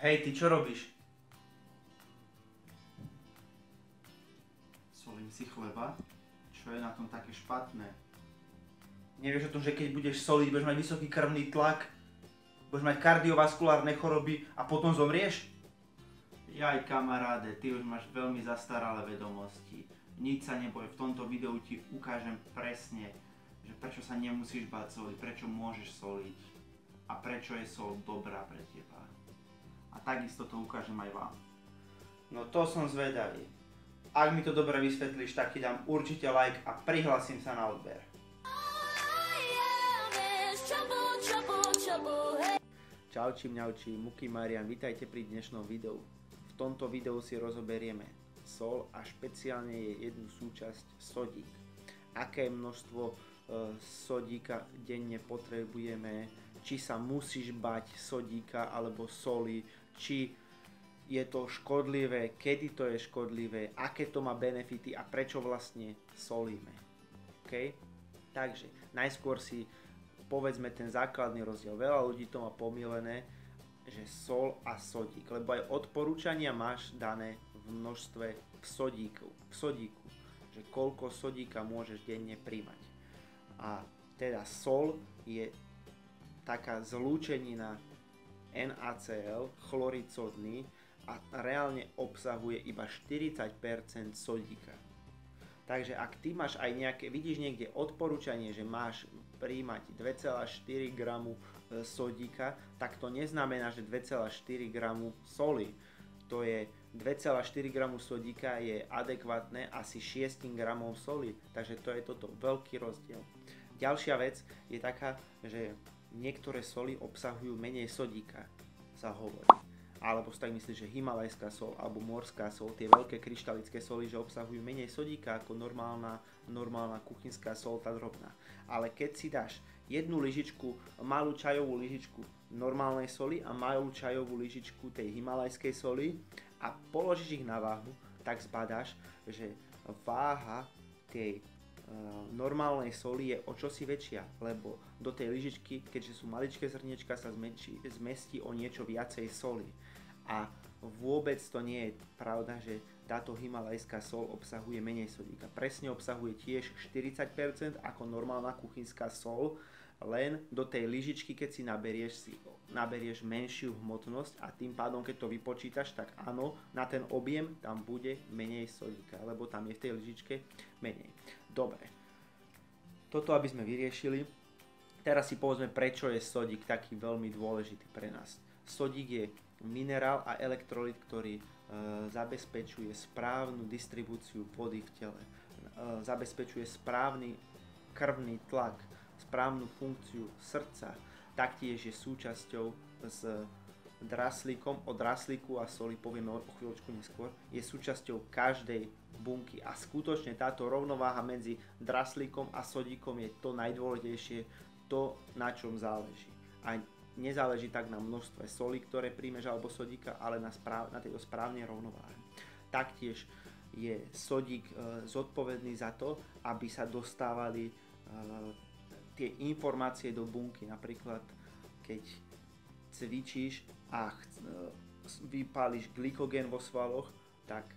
Hej, ty čo robíš? Solím si chleba? Čo je na tom také špatné? Nevieš o tom, že keď budeš soliť, budeš mať vysoký krvný tlak, budeš mať kardiovaskulárne choroby a potom zomrieš? Jaj kamaráde, ty už máš veľmi zastaralé vedomosti. Nič sa neboj, v tomto videu ti ukážem presne, že prečo sa nemusíš báť soliť, prečo môžeš soliť a prečo je sol dobrá pre teba. A takisto to ukážem aj vám. No to som zvedavý. Ak mi to dobre vysvetlíš, tak ti dám určite like a prihlasím sa na odber. Čauči mňauči, Muky Marian, vítajte pri dnešnom videu. V tomto videu si rozoberieme sol a špeciálne je jednu súčasť sodík. Aké množstvo e, sodíka denne potrebujeme, či sa musíš bať sodíka alebo soli, či je to škodlivé, kedy to je škodlivé, aké to má benefity a prečo vlastne solíme. OK? Takže najskôr si povedzme ten základný rozdiel. Veľa ľudí to má pomilené, že sol a sodík, lebo aj odporúčania máš dané v množstve k sodíku, k sodíku že koľko sodíka môžeš denne príjmať. A teda sol je taká zlúčenina NaCl, chlorid sodný, a reálne obsahuje iba 40% sodíka. Takže ak ty máš aj nejaké, vidíš niekde odporúčanie, že máš príjmať 2,4 g e, sodíka, tak to neznamená, že 2,4 g soli. To je 2,4 g sodíka je adekvátne asi 6 g soli. Takže to je toto veľký rozdiel. Ďalšia vec je taká, že niektoré soli obsahujú menej sodíka, sa hovorí alebo si tak myslíš, že himalajská sol alebo morská sol, tie veľké kryštalické soli, že obsahujú menej sodíka ako normálna, normálna kuchynská sol, tá drobná. Ale keď si dáš jednu lyžičku, malú čajovú lyžičku normálnej soli a malú čajovú lyžičku tej himalajskej soli a položíš ich na váhu, tak zbadáš, že váha tej normálnej soli je o čosi väčšia, lebo do tej lyžičky, keďže sú maličké zrniečka, sa zmečí, zmestí o niečo viacej soli. A vôbec to nie je pravda, že táto himalajská sol obsahuje menej sodíka. Presne obsahuje tiež 40% ako normálna kuchynská sol, len do tej lyžičky, keď si naberieš, si naberieš menšiu hmotnosť a tým pádom, keď to vypočítaš, tak áno, na ten objem tam bude menej sodíka, lebo tam je v tej lyžičke menej. Dobre, toto aby sme vyriešili. Teraz si povedzme, prečo je sodík taký veľmi dôležitý pre nás. Sodík je minerál a elektrolit, ktorý e, zabezpečuje správnu distribúciu vody v tele, e, zabezpečuje správny krvný tlak, správnu funkciu srdca, taktiež je súčasťou s draslíkom, o draslíku a soli povieme o chvíľočku neskôr, je súčasťou každej bunky a skutočne táto rovnováha medzi draslíkom a sodíkom je to najdôležitejšie, to na čom záleží. A nezáleží tak na množstve soli, ktoré príjmeš alebo sodíka, ale na, správ, na tejto správnej rovnováhe. Taktiež je sodík e, zodpovedný za to, aby sa dostávali e, tie informácie do bunky. Napríklad, keď cvičíš a e, vypáliš glykogén vo svaloch, tak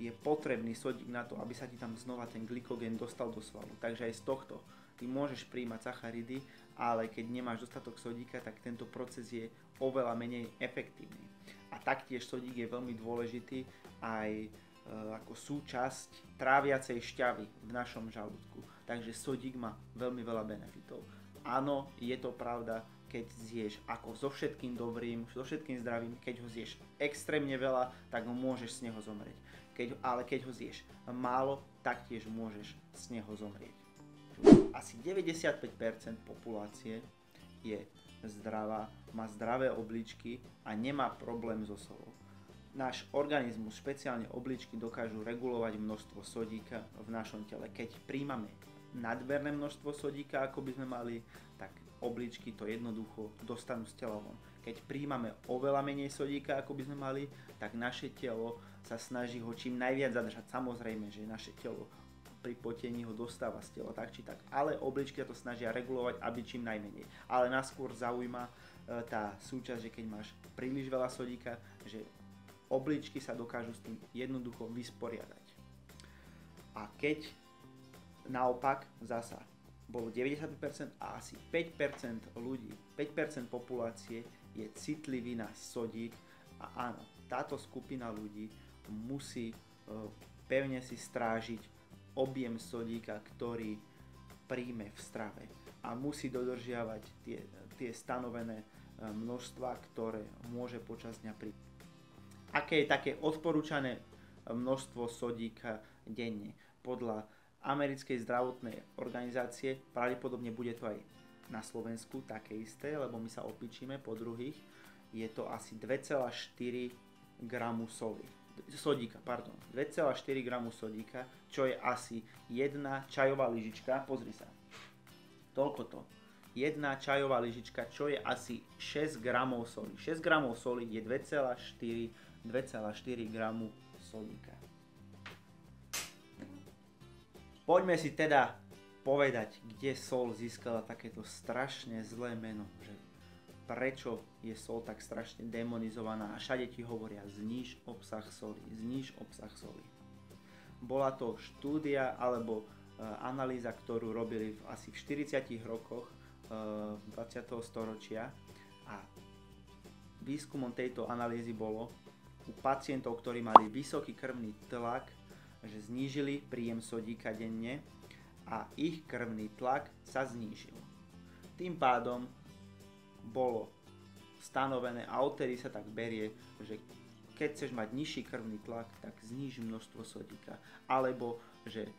je potrebný sodík na to, aby sa ti tam znova ten glykogén dostal do svalu. Takže aj z tohto ty môžeš príjmať sacharidy, ale keď nemáš dostatok sodíka, tak tento proces je oveľa menej efektívny. A taktiež sodík je veľmi dôležitý aj e, ako súčasť tráviacej šťavy v našom žalúdku. Takže sodík má veľmi veľa benefitov. Áno, je to pravda, keď zješ ako so všetkým dobrým, so všetkým zdravým, keď ho zješ extrémne veľa, tak môžeš z neho zomrieť. Keď, ale keď ho zješ málo, taktiež môžeš z neho zomrieť asi 95% populácie je zdravá, má zdravé obličky a nemá problém so solou. Náš organizmus, špeciálne obličky, dokážu regulovať množstvo sodíka v našom tele. Keď príjmame nadmerné množstvo sodíka, ako by sme mali, tak obličky to jednoducho dostanú z tela von. Keď príjmame oveľa menej sodíka, ako by sme mali, tak naše telo sa snaží ho čím najviac zadržať. Samozrejme, že naše telo pri potení ho dostáva z tela, tak či tak. Ale obličky to snažia regulovať, aby čím najmenej. Ale nás skôr zaujíma tá súčasť, že keď máš príliš veľa sodíka, že obličky sa dokážu s tým jednoducho vysporiadať. A keď naopak zasa bolo 95% a asi 5% ľudí, 5% populácie je citlivý na sodík a áno, táto skupina ľudí musí e, pevne si strážiť objem sodíka, ktorý príjme v strave a musí dodržiavať tie, tie stanovené e, množstva, ktoré môže počas dňa príjmať. Aké je také odporúčané množstvo sodíka denne? Podľa americkej zdravotnej organizácie, pravdepodobne bude to aj na Slovensku také isté, lebo my sa opičíme po druhých, je to asi 2,4 gramu soli. Sodíka, pardon. 2,4 gramu sodíka, čo je asi jedna čajová lyžička, pozri sa. Toľko to. Jedna čajová lyžička, čo je asi 6 gramov soli. 6 gramov soli je 2,4 2,4 gramu sodíka. Poďme si teda povedať, kde sol získala takéto strašne zlé meno, že prečo je sol tak strašne demonizovaná a všade ti hovoria zníž obsah soli, zníž obsah soli. Bola to štúdia alebo uh, analýza, ktorú robili v asi v 40 rokoch uh, e, 20. storočia a výskumom tejto analýzy bolo u pacientov, ktorí mali vysoký krvný tlak, že znížili príjem sodíka denne a ich krvný tlak sa znížil. Tým pádom bolo stanovené a odtedy sa tak berie, že keď chceš mať nižší krvný tlak, tak zníži množstvo sodíka. Alebo že e,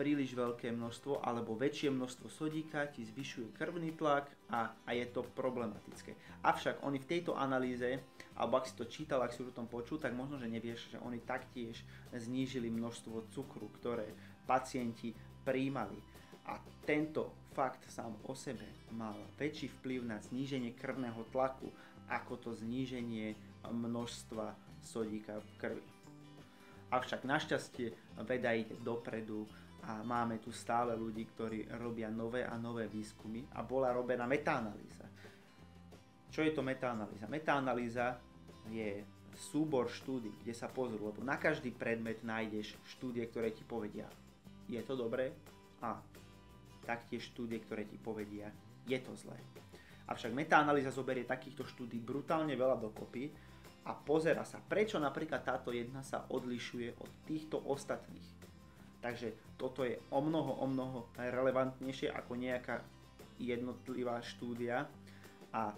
príliš veľké množstvo alebo väčšie množstvo sodíka ti zvyšuje krvný tlak a, a je to problematické. Avšak oni v tejto analýze, alebo ak si to čítal, ak si už o tom počul, tak možno, že nevieš, že oni taktiež znížili množstvo cukru, ktoré pacienti príjmali. A tento fakt sám o sebe mal väčší vplyv na zníženie krvného tlaku ako to zníženie množstva sodíka v krvi. Avšak našťastie veda ide dopredu a máme tu stále ľudí, ktorí robia nové a nové výskumy a bola robená metaanalýza. Čo je to metaanalýza? Metaanalýza je súbor štúdí, kde sa pozrú, lebo na každý predmet nájdeš štúdie, ktoré ti povedia, je to dobré a taktiež štúdie, ktoré ti povedia, je to zlé. Avšak metaanalýza zoberie takýchto štúdí brutálne veľa dokopy a pozera sa, prečo napríklad táto jedna sa odlišuje od týchto ostatných. Takže toto je o mnoho, o mnoho relevantnejšie ako nejaká jednotlivá štúdia a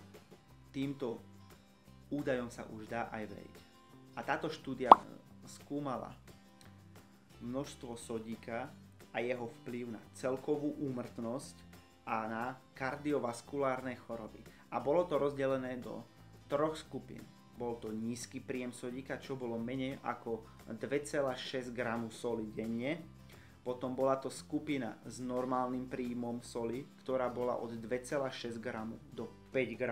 týmto údajom sa už dá aj veriť. A táto štúdia skúmala množstvo sodíka a jeho vplyv na celkovú úmrtnosť a na kardiovaskulárne choroby. A bolo to rozdelené do troch skupín. Bol to nízky príjem sodíka, čo bolo menej ako 2,6 g soli denne. Potom bola to skupina s normálnym príjmom soli, ktorá bola od 2,6 g do 5 g.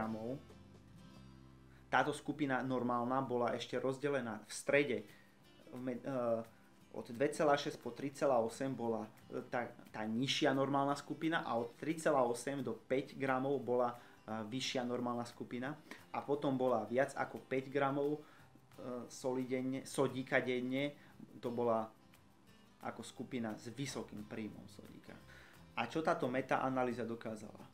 Táto skupina normálna bola ešte rozdelená v strede od 2,6 po 3,8 bola e, tá, tá nižšia normálna skupina a od 3,8 do 5 gramov bola vyššia normálna skupina a potom bola viac ako 5 gramov uh, soli denne, sodíka denne, to bola ako skupina s vysokým príjmom sodíka. A čo táto metaanalýza dokázala?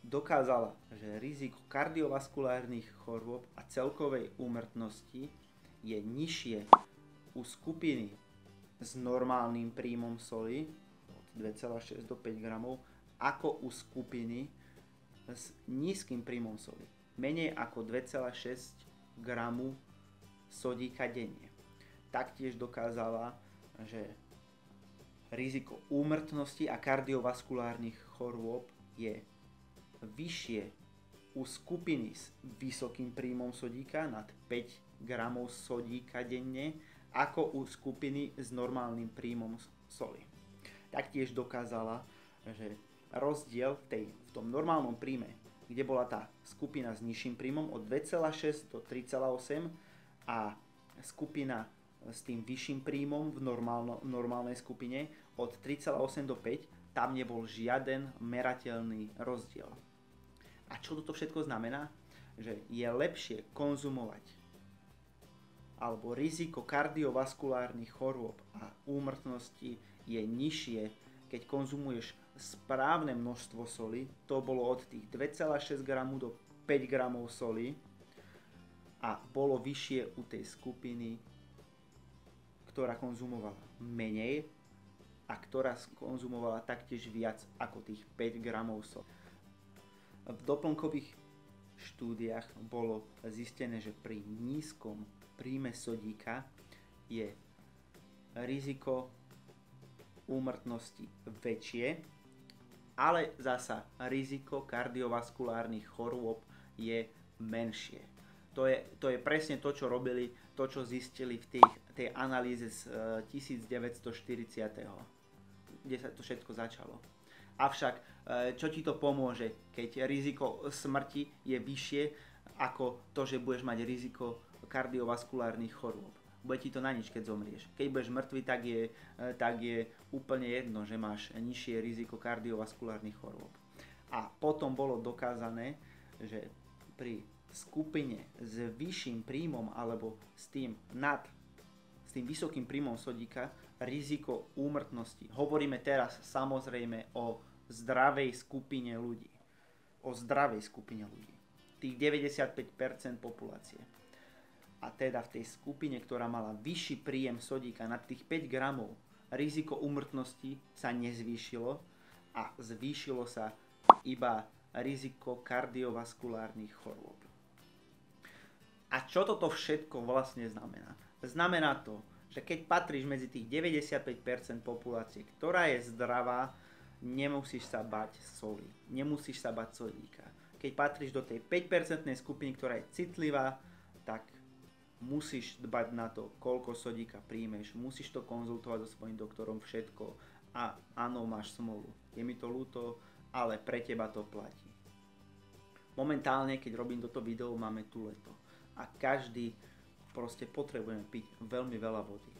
Dokázala, že riziko kardiovaskulárnych chorôb a celkovej úmrtnosti je nižšie u skupiny s normálnym príjmom soli od 2,6 do 5 gramov ako u skupiny s nízkym príjmom soli. Menej ako 2,6 gramu sodíka denne. Taktiež dokázala, že riziko úmrtnosti a kardiovaskulárnych chorôb je vyššie u skupiny s vysokým príjmom sodíka nad 5 gramov sodíka denne ako u skupiny s normálnym príjmom soli. Taktiež dokázala, že rozdiel v, tej, v tom normálnom príjme, kde bola tá skupina s nižším príjmom od 2,6 do 3,8 a skupina s tým vyšším príjmom v normálno, normálnej skupine od 3,8 do 5, tam nebol žiaden merateľný rozdiel. A čo toto všetko znamená? že je lepšie konzumovať alebo riziko kardiovaskulárnych chorôb a úmrtnosti je nižšie, keď konzumuješ správne množstvo soli, to bolo od tých 2,6 g do 5 g soli a bolo vyššie u tej skupiny, ktorá konzumovala menej a ktorá konzumovala taktiež viac ako tých 5 g soli. V doplnkových štúdiách bolo zistené, že pri nízkom príjme sodíka je riziko úmrtnosti väčšie, ale zasa riziko kardiovaskulárnych chorôb je menšie. To je, to je presne to, čo robili, to, čo zistili v tej, tej analýze z 1940. E, kde sa to všetko začalo. Avšak, e, čo ti to pomôže, keď riziko smrti je vyššie ako to, že budeš mať riziko kardiovaskulárnych chorôb. Bude ti to na nič, keď zomrieš. Keď budeš mŕtvy, tak je, e, tak je úplne jedno, že máš nižšie riziko kardiovaskulárnych chorôb. A potom bolo dokázané, že pri skupine s vyšším príjmom alebo s tým nad, s tým vysokým príjmom sodíka, riziko úmrtnosti. Hovoríme teraz samozrejme o zdravej skupine ľudí. O zdravej skupine ľudí. Tých 95% populácie a teda v tej skupine, ktorá mala vyšší príjem sodíka nad tých 5 gramov, riziko umrtnosti sa nezvýšilo a zvýšilo sa iba riziko kardiovaskulárnych chorôb. A čo toto všetko vlastne znamená? Znamená to, že keď patríš medzi tých 95% populácie, ktorá je zdravá, nemusíš sa bať soli, nemusíš sa bať sodíka. Keď patríš do tej 5% skupiny, ktorá je citlivá, tak musíš dbať na to, koľko sodíka príjmeš, musíš to konzultovať so svojím doktorom všetko a áno, máš smolu. Je mi to ľúto, ale pre teba to platí. Momentálne, keď robím toto video, máme tu leto a každý proste potrebujeme piť veľmi veľa vody.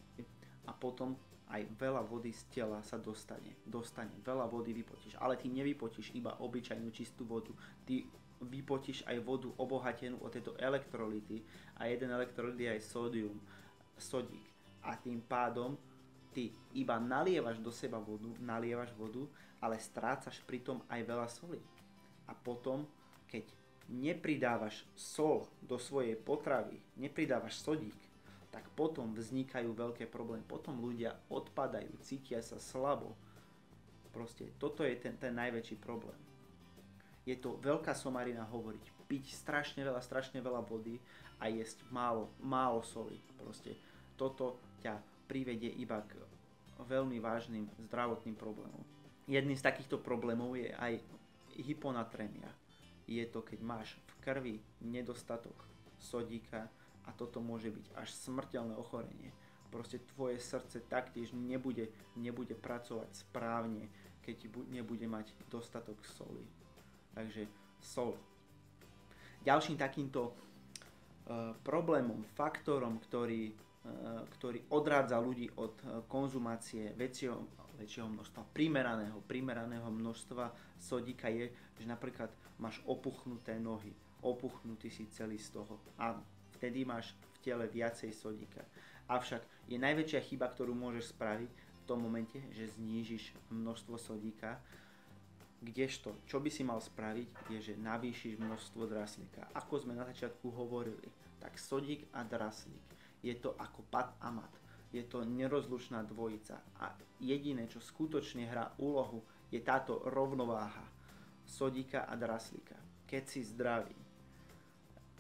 A potom aj veľa vody z tela sa dostane. Dostane, veľa vody vypotíš, ale ty nevypotíš iba obyčajnú čistú vodu, ty vypotíš aj vodu obohatenú o tieto elektrolyty a jeden elektrolyt je aj sódium, sodík. A tým pádom ty iba nalievaš do seba vodu, nalievaš vodu, ale strácaš pritom aj veľa soli. A potom, keď nepridávaš sol do svojej potravy, nepridávaš sodík, tak potom vznikajú veľké problémy. Potom ľudia odpadajú, cítia sa slabo. Proste toto je ten, ten najväčší problém je to veľká somarina hovoriť. Piť strašne veľa, strašne veľa vody a jesť málo, málo soli. Proste toto ťa privedie iba k veľmi vážnym zdravotným problémom. Jedným z takýchto problémov je aj hyponatrémia. Je to, keď máš v krvi nedostatok sodíka a toto môže byť až smrteľné ochorenie. Proste tvoje srdce taktiež nebude, nebude pracovať správne, keď nebude mať dostatok soli. Takže sol. Ďalším takýmto uh, problémom, faktorom, ktorý, uh, ktorý odrádza ľudí od uh, konzumácie väčšieho, väčšieho množstva, primeraného, primeraného množstva sodíka je, že napríklad máš opuchnuté nohy, opuchnutý si celý z toho. Áno, vtedy máš v tele viacej sodíka. Avšak je najväčšia chyba, ktorú môžeš spraviť v tom momente, že znížiš množstvo sodíka, Kdežto, čo by si mal spraviť, je, že navýšiš množstvo draslíka. Ako sme na začiatku hovorili, tak sodík a draslík je to ako pad a mat. Je to nerozlučná dvojica a jediné, čo skutočne hrá úlohu, je táto rovnováha sodíka a draslíka. Keď si zdravý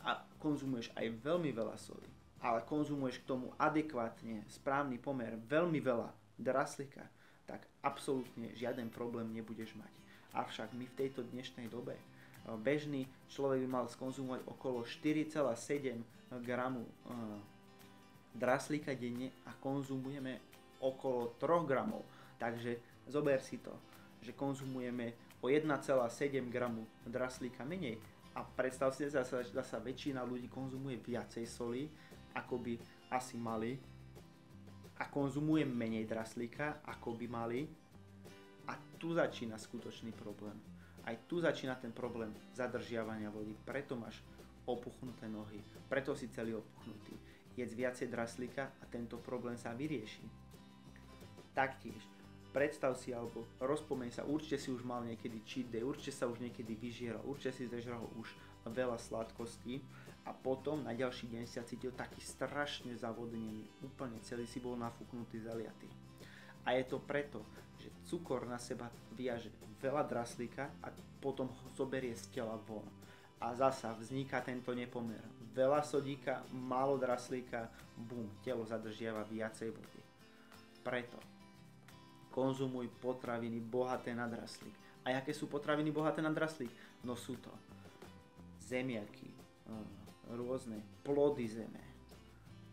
a konzumuješ aj veľmi veľa soli, ale konzumuješ k tomu adekvátne správny pomer veľmi veľa draslíka, tak absolútne žiaden problém nebudeš mať. Avšak my v tejto dnešnej dobe e, bežný človek by mal skonzumovať okolo 4,7 gramu e, draslíka denne a konzumujeme okolo 3 gramov. Takže zober si to, že konzumujeme o 1,7 gramu draslíka menej a predstav si, že sa väčšina ľudí konzumuje viacej soli, ako by asi mali a konzumuje menej draslíka, ako by mali a tu začína skutočný problém. Aj tu začína ten problém zadržiavania vody. Preto máš opuchnuté nohy, preto si celý opuchnutý. Jedz viacej draslíka a tento problém sa vyrieši. Taktiež, predstav si alebo rozpomeň sa, určite si už mal niekedy cheat day, určite sa už niekedy vyžieral, určite si zežral už veľa sladkostí a potom na ďalší deň sa cítil taký strašne zavodnený, úplne celý si bol nafúknutý, zaliatý. A je to preto, že cukor na seba viaže veľa draslíka a potom ho zoberie z tela von. A zasa vzniká tento nepomer. Veľa sodíka, málo draslíka, bum, telo zadržiava viacej vody. Preto konzumuj potraviny bohaté na draslík. A aké sú potraviny bohaté na draslík? No sú to zemiaky, rôzne plody zeme,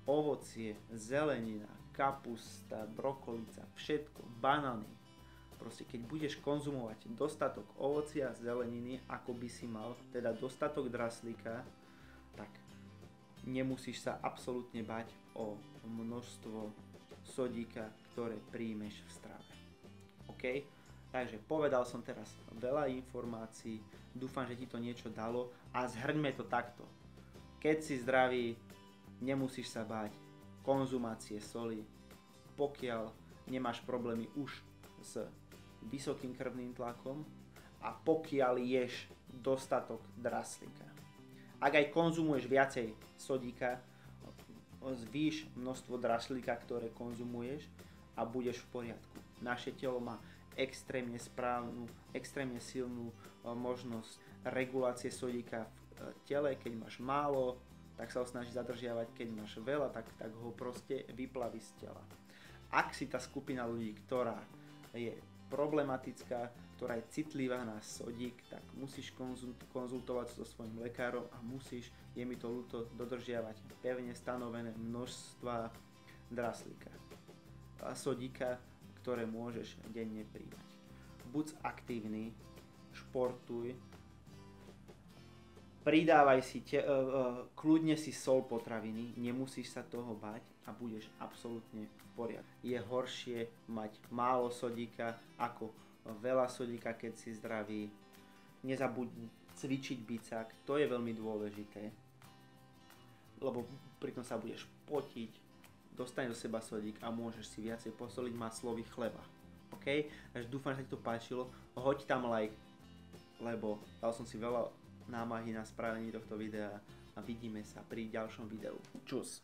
ovocie, zelenina, kapusta, brokolica, všetko, banány. Proste keď budeš konzumovať dostatok ovocia a zeleniny, ako by si mal, teda dostatok draslíka, tak nemusíš sa absolútne bať o množstvo sodíka, ktoré príjmeš v strave. OK? Takže povedal som teraz veľa informácií, dúfam, že ti to niečo dalo a zhrňme to takto. Keď si zdravý, nemusíš sa báť konzumácie soli, pokiaľ nemáš problémy už s vysokým krvným tlakom a pokiaľ ješ dostatok draslíka. Ak aj konzumuješ viacej sodíka, zvýš množstvo draslíka, ktoré konzumuješ a budeš v poriadku. Naše telo má extrémne správnu, extrémne silnú e, možnosť regulácie sodíka v e, tele, keď máš málo, tak sa ho snaží zadržiavať, keď máš veľa, tak, tak ho proste vyplaví z tela. Ak si tá skupina ľudí, ktorá je problematická, ktorá je citlivá na sodík, tak musíš konzultovať so svojím lekárom a musíš, je mi to ľúto, dodržiavať pevne stanovené množstva draslíka a sodíka, ktoré môžeš denne príjmať. Buď aktívny, športuj, pridávaj si, te, uh, kľudne si sol potraviny, nemusíš sa toho bať a budeš absolútne v poriadku. Je horšie mať málo sodíka ako veľa sodíka, keď si zdravý. Nezabudni cvičiť bicák, to je veľmi dôležité, lebo pritom sa budeš potiť, dostane do seba sodík a môžeš si viacej posoliť maslový chleba. OK? Takže dúfam, že sa ti to páčilo. Hoď tam like, lebo dal som si veľa námahy na spravení tohto videa a vidíme sa pri ďalšom videu. Čus!